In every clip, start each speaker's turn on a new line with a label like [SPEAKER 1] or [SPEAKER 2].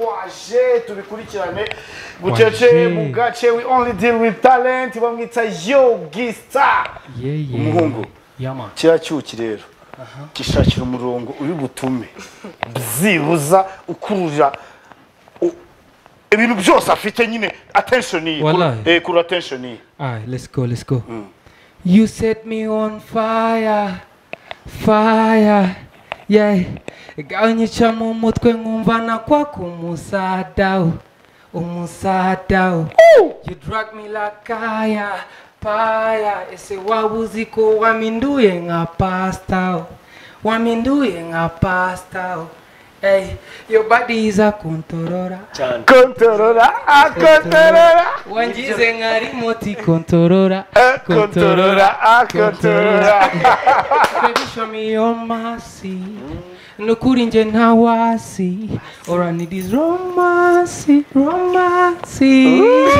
[SPEAKER 1] kwaje tubikurikirane.
[SPEAKER 2] Kwaje.
[SPEAKER 1] mu gace we only deal with talent. Bamwita yogi star. Umuhungu. Kiriya cyuki rero. Gishakira umurongo uri butume. Byibuza ukurura ibintu byose afite nyine. Attention ye
[SPEAKER 2] Wallahi.
[SPEAKER 1] eh kuri attention ye
[SPEAKER 2] let's go, let's go. You set me on fire, fire, gabanyicamo umutwe nkumva nakwaka musadao, umusadao. you drag me like aya paya ese waba uzi ko waminduye nka pastao. waminduye nka pastaho Hey, your body is a contorora.
[SPEAKER 3] Contorora,
[SPEAKER 1] a contorora.
[SPEAKER 2] Wanjize ngari moti contorora.
[SPEAKER 1] Eh, contorora, a contorora.
[SPEAKER 2] Baby, show me your mercy. Nukuri nje na wasi. All I need is romance, romance.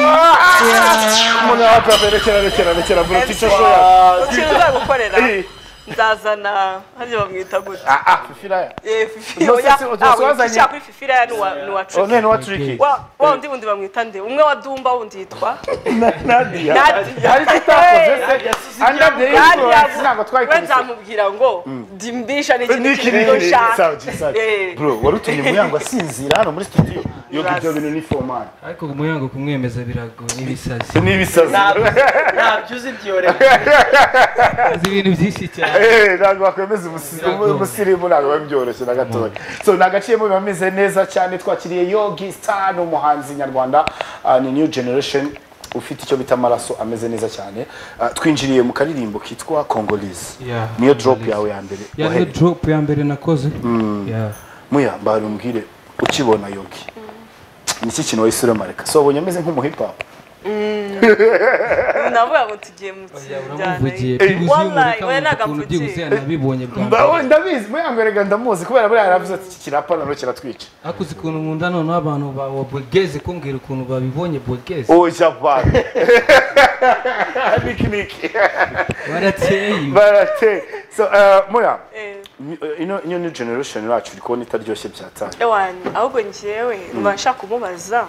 [SPEAKER 2] Ah!
[SPEAKER 1] Mwana watu aperekera rekera rekera bro ticho
[SPEAKER 4] shoya. Uchiruza
[SPEAKER 1] gukorera.
[SPEAKER 4] Nzazana hariya bamwita gute
[SPEAKER 1] ah ah fifiraya
[SPEAKER 4] fifi
[SPEAKER 1] Uno
[SPEAKER 4] oya
[SPEAKER 1] se- uno se wazanye-
[SPEAKER 4] wishyira kuri fifi raya ni uwa ni uwa
[SPEAKER 1] oh nene wa
[SPEAKER 4] wa undi wundi bamwita nde umwe wa dumba wundi yitwa
[SPEAKER 1] nadia.
[SPEAKER 4] Nadia.
[SPEAKER 1] hari tutakoze se under the influence ntabwo
[SPEAKER 4] we
[SPEAKER 1] twayikubise
[SPEAKER 4] nzamubwira ngo dimbisha ni ikintu
[SPEAKER 1] niki
[SPEAKER 4] kintu nshaka
[SPEAKER 1] bro wari utumye muyango asinzira hano muri studio yo ibyo bintu ni formal
[SPEAKER 2] ariko umuyango kumwemeza birago n'ibisazi
[SPEAKER 1] ni ibisazi
[SPEAKER 3] ntabyo uzi byorera
[SPEAKER 2] uzi ibintu byinshi cyane.
[SPEAKER 1] Ntabwo wakwemeza umusirimu ntabwo. biba byoroshye na gatoya so ni agaciyemo biba bimeze neza cyane twakiriye yogi star ni umuhanzi nyarwanda. Ah, ni new generation ufite icyo bita amaraso ameze neza cyane. Ah, twinjiriye mu karirimbo kitwa congolese. Niyo drop yawe ya mbere.
[SPEAKER 2] Ya niyo drop ya mbere nakoze. Yeah.
[SPEAKER 1] muya umbwire ukibona yogi. Niki kintu wahise uremarika so wabonye ameze nk'umu hip hop
[SPEAKER 4] navuga ngo tugiye mu
[SPEAKER 2] yanabibonye bwa
[SPEAKER 1] Mba-
[SPEAKER 2] mbere.
[SPEAKER 1] ndabizi. Muyango rega ndamuzi kubera buriya yaravuze ati iki kirapa nano kiratwica.
[SPEAKER 2] Uzi ukuntu nkunda noneho abantu ba wa bogeze kumbwira ukuntu babibonye bogeze
[SPEAKER 1] oya bana. Niki niki
[SPEAKER 2] barateye.
[SPEAKER 1] Barate so muya
[SPEAKER 4] Eh,
[SPEAKER 1] ni- uh, ino new generation yacu uri kubona itaryoshye byatanye
[SPEAKER 4] ewanyu ahubwo njyewe nshaka kumubaza.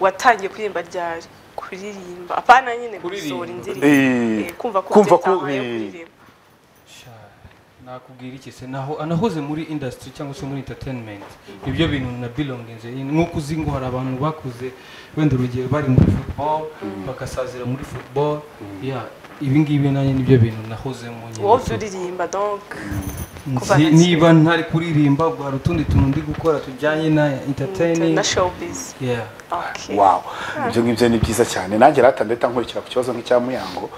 [SPEAKER 4] Watangiye kuririmba ryari? Kuririmba? Apana nyine gusohora indirimbo.
[SPEAKER 1] Eh,
[SPEAKER 4] Eh, kumva ko yo
[SPEAKER 1] eh,
[SPEAKER 4] kuririmba.
[SPEAKER 2] Nakubwira iki se? Naho anahoze muri industry cyangwa se muri entertainment. Ibyo bintu na belonginze. Nk'uko uzi ngo hari abantu bakuze wenda urugero bari muri football bagasazira muri football. Yeah. Ibi ngibi nanjye ni byo bintu nahozemo nyine
[SPEAKER 4] wowe uririmba na
[SPEAKER 2] niba ntari kuririmba ubwo hari utundi tuntu ndi gukora tujyanye na entertaining.
[SPEAKER 4] Na showbiz.
[SPEAKER 2] Yeah.
[SPEAKER 4] Okay
[SPEAKER 1] wow. Ibyo ngibyo ni byiza cyane. Nanjye rata ndahita nkurikira ku kibazo nk'icya muyango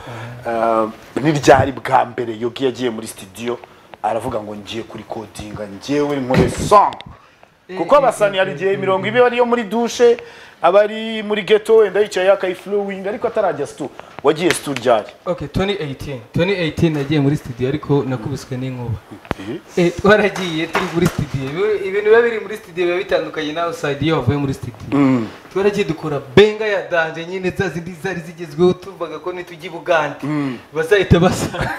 [SPEAKER 1] Uh, n'iryari bwa mbere yogi yagiye muri studio aravuga ngo ngiye kuri kodinga njyewe nkore song? Kuko abasani hari igihe imirongo ibe ariyo muri dushe aba ari muri ghetto wenda yicaye akayiflowing ariko atarajya stu wagiye stu ryari?
[SPEAKER 2] Okay 2018 2018 nagiye muri studio ariko nakubiswe n'inkuba. Eh, twaragiye turi muri studio. Ibi- ibintu biba biri muri studio biba bitandukanye na outside iyo wavuye muri studio. Twaragiye dukora benga ya danje nyine za zindi zari zigezweho tuvuga ko nitujya i bugande. Bazahita basa.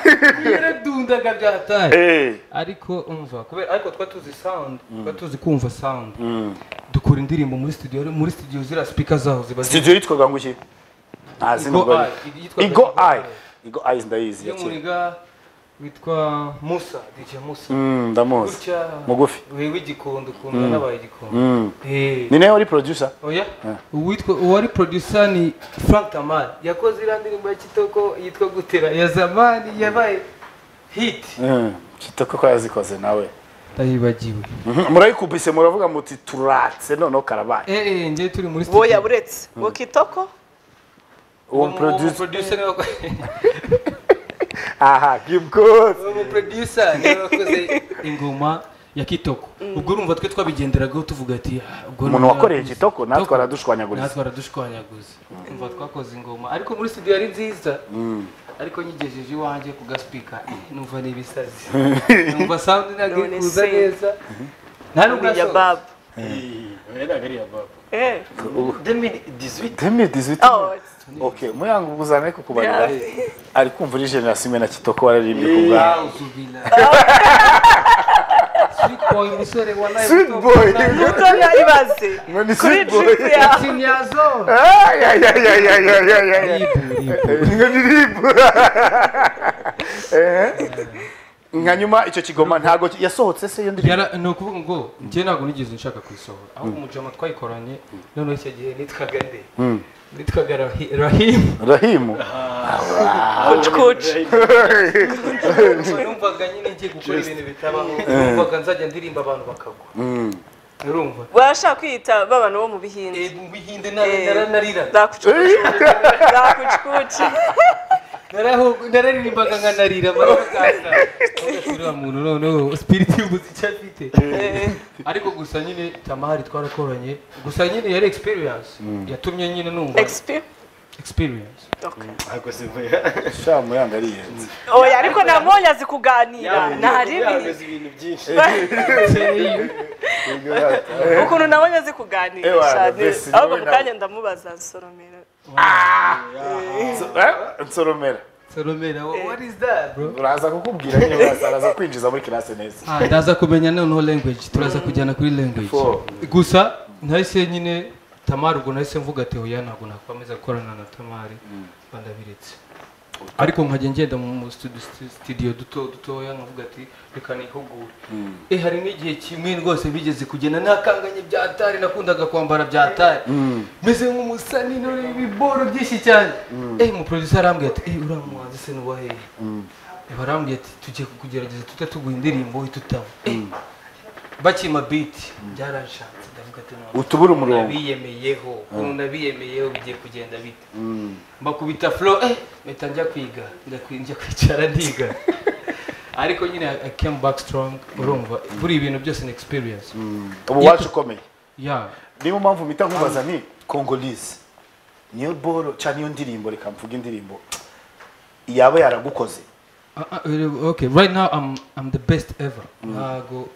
[SPEAKER 2] Yaradundaga byataye
[SPEAKER 1] Eh.
[SPEAKER 2] ariko umva kubera ariko twa tuzi sound twa tuzi kumva sound. Dukora indirimbo muri studio muri studio zira speaker zaho ziba zi-
[SPEAKER 1] studio yitwaga ngo iki? Ntazi
[SPEAKER 2] Igo
[SPEAKER 1] nubwo igo
[SPEAKER 2] ai
[SPEAKER 1] igo eyes ndayizi
[SPEAKER 2] iyo muriga witwa musa dj musa.
[SPEAKER 1] Mm, ndamuzi mugufi.
[SPEAKER 2] wewe igikondo kunda nabaye igikondo
[SPEAKER 1] Mm.
[SPEAKER 2] Eh.
[SPEAKER 1] ni nayo wari producer?
[SPEAKER 2] Oya witwa uwari producer ni frank tamari yakoze irandirimbo ya kitoko yitwa gutera. Ya zamani yabaye hit.
[SPEAKER 1] Mm, kitoko kwazikoze yazikoze nawe
[SPEAKER 2] ndayibagiwe
[SPEAKER 1] Mhm, murayikubise muravuga muti turatse noneho karabaye.
[SPEAKER 2] Eh eh njye turi muri
[SPEAKER 4] boya buretse ngo kitoko
[SPEAKER 1] uwo
[SPEAKER 2] Uwo mu-
[SPEAKER 1] producer
[SPEAKER 2] producer ni we wakoze
[SPEAKER 1] aha keep good.
[SPEAKER 2] Uwo mu producer ni we wakoze ingoma. Ya kitoko. Ubwo urumva twe twabigenderagaho tuvuga ati "Ah, ubwo
[SPEAKER 1] umuntu
[SPEAKER 2] noneho
[SPEAKER 1] wakoreye
[SPEAKER 2] yakoze
[SPEAKER 1] kitoko natwe
[SPEAKER 2] Kitoko."
[SPEAKER 1] aradushwanyaguriza
[SPEAKER 2] natwe aradushwanyaguza. Umva twakoze ingoma. Ariko muri studio yari nziza. Ariko nyigejeje iwanjye ku gaspika numva ni ibisazi. Numva sound ntabwo iri
[SPEAKER 4] None
[SPEAKER 2] kuza
[SPEAKER 4] se.
[SPEAKER 2] neza. Nta nubwo
[SPEAKER 4] ya
[SPEAKER 2] yasohotse.
[SPEAKER 4] babu
[SPEAKER 3] ntabwo ari
[SPEAKER 2] Sweet boy,
[SPEAKER 1] Sweet boy. You
[SPEAKER 4] don't
[SPEAKER 1] Sweet boy. Sweet boy. Sweet boy. Sweet boy. Sweet boy. Sweet boy. Sweet boy. Nka nyuma icyo kigoma ntago yasohotse se iyo ndirimbo?
[SPEAKER 2] Yara- ni ukuvuga ngo njye ntabwo nigeze nshaka kuyisohora. Ahubwo umujama twayikoranye noneho icyo gihe nitwaga nde?
[SPEAKER 1] Mm.
[SPEAKER 2] nitwaga Rahi- rahimu.
[SPEAKER 1] Rahimu?
[SPEAKER 4] Kucukucu
[SPEAKER 2] numvaga nyine ngiye gukora ibintu bitabaho. Numvaga nzajya ndirimba abantu bakagwa. Urumva
[SPEAKER 4] barashaka kwiyita babana bo mu bihinde.
[SPEAKER 2] Eh, mu bihinde nara- naranarira
[SPEAKER 4] za kucukucu za kucukucu
[SPEAKER 2] nararirimbaga nkanarira uriya muntu noneho spiriti y'umuziki afite ariko gusa nyine tamari twarakoranye gusa nyine yari experience. Yatumye nyine numva
[SPEAKER 4] exp
[SPEAKER 2] experience?
[SPEAKER 4] Okay.
[SPEAKER 3] ntabwo sivuye
[SPEAKER 1] sha muyanga ariyenze
[SPEAKER 4] oya ariko nabonye azi kuganira nta ribi
[SPEAKER 3] yahagaze ibintu byinshi
[SPEAKER 4] ukuntu nabonye azi kuganira cyane ahubwo mu kanya ndamubaza nsoromera
[SPEAKER 1] nsoromera
[SPEAKER 2] what is that bro?
[SPEAKER 1] Uraza kukubwira nyine uraza kwinjiza muri classe neza
[SPEAKER 2] Ah, ndaza kumenya noneho language turaza kujyana kuri language. Gusa nahise nyine tamari ubwo nahise mvuga ati oya ntabwo nakomeza gukorana na tamari. Bandabiretse ariko nkajya ngenda mu studi- stu- studio duto dutoya nkavuga ati reka nihugure. Eh hari n'igihe kimwe rwose bigeze kugenda nakanganye bya tari nakundaga kwambara bya tari meze nk'umusani none ibiboro byinshi cyane. Eh umuproducer arambwira ati eh uriya muhanzi se nuwa hehe? Barambwiye ati tugiye kugerageza tujya tuguha indirimbo uhita utaba Eh, bakima ati none
[SPEAKER 1] utubura umurongo.
[SPEAKER 2] Nabiyemeyeho. Ukuntu nabiyemeyeho bigiye kugenda bite? Mbakubita flow eh mpita njya kwiga. Njya kwicara ndiga. Ariko nyine I came back strong urumva. Buri ibintu byose ni experience.
[SPEAKER 1] Ubu wacu ukomeye.
[SPEAKER 2] Ya.
[SPEAKER 1] Niyo mpamvu mpita nkubaza ni congolese niyo boro cyangwa niyo ndirimbo reka mvuge indirimbo. Yaba yaragukoze.
[SPEAKER 2] Uh, uh, okay. Right now I'm I'm the best ever. Ntago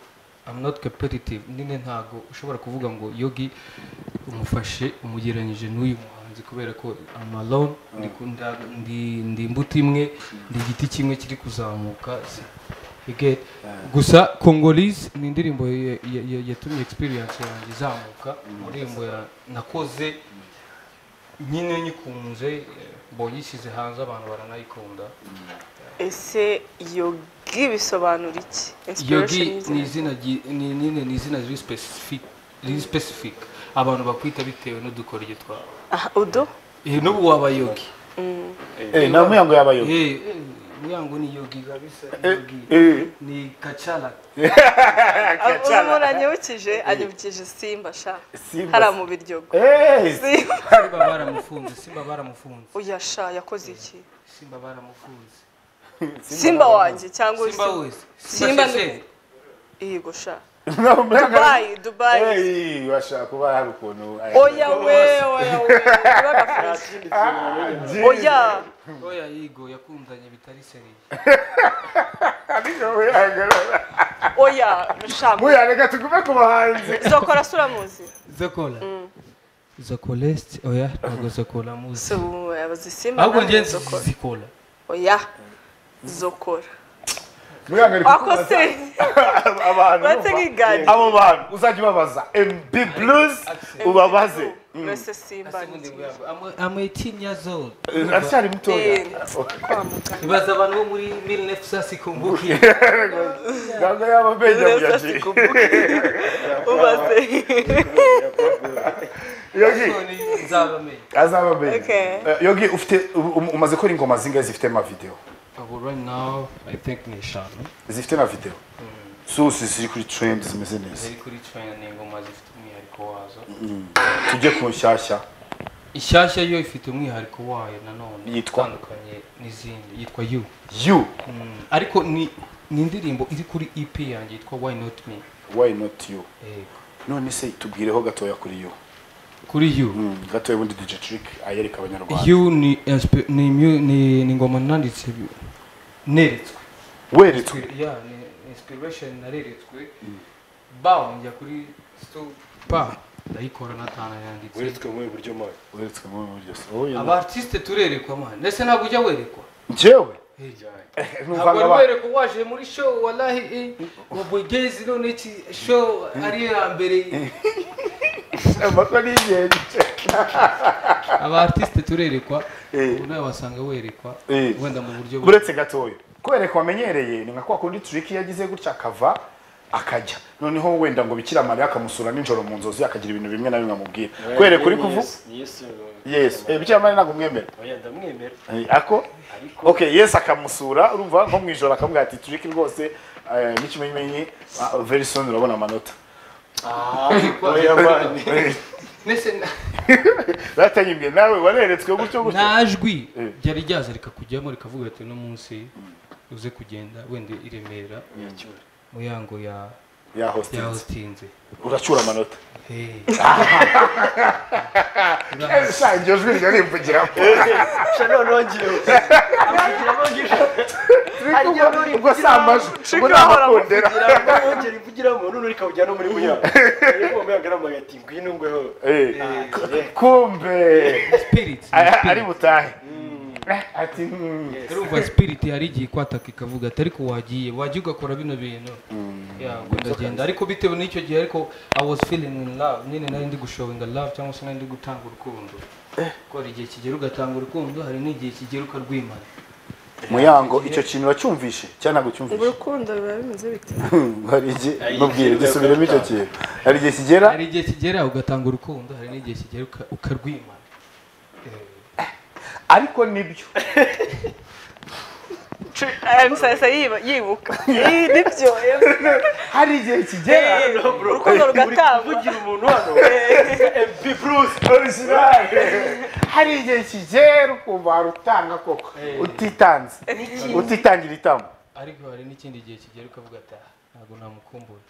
[SPEAKER 2] I'm not competitive nyine ntago ushobora kuvuga ngo yogi umufashe umugereranyije n'uyu muhanzi kubera ko I'm alone. Ndi imbuto imwe ndi igiti kimwe kiri kuzamuka. Gusa Congolese ni indirimbo ya- ya- ya- yatumye experience yanjye izamuka. Indirimbo ya- nakoze nyine nyikunze mbonye ishyize hanze abantu baranayikunda mm.
[SPEAKER 4] ese yogi bisobanura iki?
[SPEAKER 2] Yogi ni izina riri specific abantu bakwita bitewe n'udukoryo
[SPEAKER 4] twabo udo?
[SPEAKER 2] Eh, n'ubu waba yogi. Mm.
[SPEAKER 1] Eh, namwe ngo yaba yogi.
[SPEAKER 2] Eh, eh eh, muyango ni yogi kabisa yogi.
[SPEAKER 1] eh.
[SPEAKER 2] Ni kachala.
[SPEAKER 4] Uzi umuntu anyibukije simba sha.
[SPEAKER 1] Simba.
[SPEAKER 4] hariya mu biryogo
[SPEAKER 1] eh.
[SPEAKER 4] Simba.
[SPEAKER 2] Simba baramufunze simba baramufunze.
[SPEAKER 4] Oya sha yakoze iki?
[SPEAKER 2] Simba baramufunze.
[SPEAKER 4] Simba wanjye cyangwa
[SPEAKER 2] simba wese.
[SPEAKER 4] Simba yego sha.
[SPEAKER 1] Não, Dubai,
[SPEAKER 4] Dubai. Ei,
[SPEAKER 1] eu achava que vai arco
[SPEAKER 4] no. Olha o eu, olha o
[SPEAKER 2] eu. Olha. Olha Igor, yakunda
[SPEAKER 1] nyebitariseri. Alijo yagara.
[SPEAKER 4] Oya, nshamwe.
[SPEAKER 1] Muya reka tugume ku bahanzi.
[SPEAKER 4] Zokora sura muzi.
[SPEAKER 2] Zokora. Zokora est oya ntabwo zokora muzi.
[SPEAKER 4] So abazisimba.
[SPEAKER 2] Ahubwo ngenzi
[SPEAKER 4] zokora. Oya. Zokora
[SPEAKER 1] abobana usajja babaza embi blues ubabaze
[SPEAKER 2] I'm 18 years old.
[SPEAKER 1] Acyari mutoya.
[SPEAKER 2] Ibaza abantu bo muri 1900 sikumbuki.
[SPEAKER 1] Ganga yaba beja
[SPEAKER 4] byaje. Ubaze.
[SPEAKER 1] Yogi.
[SPEAKER 2] Azaba me.
[SPEAKER 1] fazer uma
[SPEAKER 4] Okay.
[SPEAKER 1] Eh, Yogi ufite umaze kora ingoma zingahe zifite ama video?
[SPEAKER 2] Abo right now I think ni eshanu.
[SPEAKER 1] zifite na video zose ziri kuri trend zimeze neza
[SPEAKER 2] Ziri kuri training ngoma zifite umwihariko wazo.
[SPEAKER 1] tujye ku nshyashya
[SPEAKER 2] Ishyashya yo ifite umwihariko wayo nanone
[SPEAKER 1] Yitwa?
[SPEAKER 2] utandukanye n'izindi yitwa You.
[SPEAKER 1] you
[SPEAKER 2] Mm, Ariko ni ni indirimbo iri kuri EP yanjye yitwa Why Not Me.
[SPEAKER 1] why not you
[SPEAKER 2] Yego.
[SPEAKER 1] none se tubwireho gatoya kuri you
[SPEAKER 2] Kuri You.
[SPEAKER 1] Mm, gatoya ubundi DJ Trick ayereka abanyarwanda
[SPEAKER 2] You ni ni mu- ni ni ngoma nanditse neretswe.
[SPEAKER 1] weretswe
[SPEAKER 2] ya ni inspiration nareretswe ba njya kuri ndayikora natana yanditse
[SPEAKER 3] weretswe muri buryo
[SPEAKER 1] weretswe mu buryo so oh
[SPEAKER 2] aba artiste turerekwa ndetse ntabwo ujya werekwa
[SPEAKER 1] njyewe
[SPEAKER 2] ntabwo
[SPEAKER 1] nkaba-
[SPEAKER 2] waje muri show wallahi ubugezi none iki show ari ya mbere
[SPEAKER 1] ni ingenzi
[SPEAKER 2] aba artiste turerekwa
[SPEAKER 1] Eh.
[SPEAKER 2] ubu nawe wasanga werekwa
[SPEAKER 1] Eh.
[SPEAKER 2] wenda mu buryo bwo
[SPEAKER 1] buretse gatoya. Kubera ko wamenyereye ni nka kwa kundi turiki yagize gutya akava akajya noneho wenda ngo bikira mariya akamusura nijoro mu nzozi akagira ibintu bimwe na bimwe amubwira. Kubera kuri kuvuga
[SPEAKER 3] yesu.
[SPEAKER 1] yesu. Eh, bikira mariya ntabwo umwemera
[SPEAKER 3] oya ndamwemera.
[SPEAKER 1] Eh, ako?
[SPEAKER 3] Ariko
[SPEAKER 1] okay yesu akamusura urumva nko mu ijoro akamubwira ati turiki rwose eh, n'ikimenyimenyi ah, very soon urabona amanota.
[SPEAKER 3] Oya mani
[SPEAKER 1] Batanyimye nawe wareretswe gutyo gutyo.
[SPEAKER 2] Nta jwi
[SPEAKER 1] Eh.
[SPEAKER 2] ryari ryaza rikakujyamo rikavuga ati uno munsi uze kugenda wenda i Remera. Mu yango ya
[SPEAKER 1] ya
[SPEAKER 2] ya
[SPEAKER 1] hostinze
[SPEAKER 2] hostinze
[SPEAKER 1] uracyura amanota
[SPEAKER 2] Hey.
[SPEAKER 1] sha iryo jwi ryo rimvugiramo
[SPEAKER 3] noneho ngiye
[SPEAKER 1] ubwo si amajwi ubwo ni amakondera
[SPEAKER 3] wongera ivugiramo none uri kawujyana no muri muyaga mu muyaga ati ngwino ngweho
[SPEAKER 1] Eh,
[SPEAKER 3] Eh,
[SPEAKER 1] kumbe ari butahe ati mm.
[SPEAKER 2] urumva spirit hari igihe kwataka ikavuga ati ariko wagiye wagiye ugakora bino bintu. Ya ubwo ndagenda. Ariko bitewe n'icyo gihe ariko i was feeling in love. Nyine nari ndi gushowinga love cyangwa se nari ndi gutanga urukundo. Ko hari igihe kigera ugatanga urukundo hari n'igihe kigera ukarwimana
[SPEAKER 1] muyango icyo kintu wacyumvishe cyangwa ntabwo ucyumvishe
[SPEAKER 4] urukundo biba bimeze bite?
[SPEAKER 1] Hari igihe mubwire gisubiremo icyo kintu. Hari igihe kigera?
[SPEAKER 2] Hari igihe kigera ugatanga urukundo hari n'igihe kigera uka- ukarwimana Eh,
[SPEAKER 1] ariko ni byo
[SPEAKER 4] musasa yibuka ni byo
[SPEAKER 1] hari igihe kigera
[SPEAKER 4] urukundo
[SPEAKER 3] kuvugira umuntu hano MP Bruce
[SPEAKER 1] original hari igihe kigera ukumva warutanga koko utitanze utitangira itama
[SPEAKER 2] ariko hari n'ikindi gihe kigera ukavuga ati "Ah, ntabwo namukumbura